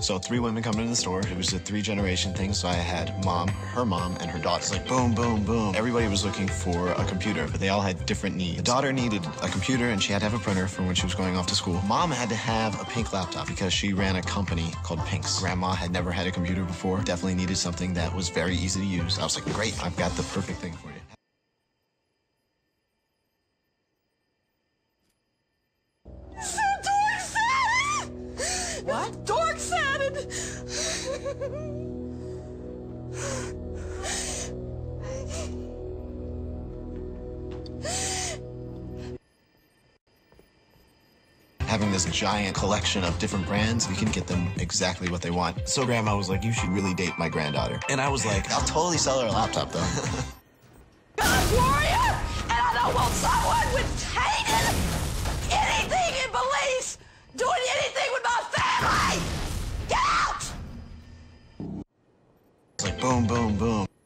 So three women come into the store. It was a three generation thing. So I had mom, her mom, and her daughter. It's like boom, boom, boom. Everybody was looking for a computer, but they all had different needs. The daughter needed a computer and she had to have a printer for when she was going off to school. Mom had to have a pink laptop because she ran a company called Pinks. Grandma had never had a computer before. Definitely needed something that was very easy to use. I was like, great, I've got the perfect thing for you. What? Having this giant collection of different brands, you can get them exactly what they want. So grandma was like, you should really date my granddaughter. And I was like, I'll totally sell her a laptop though. boom, boom, boom.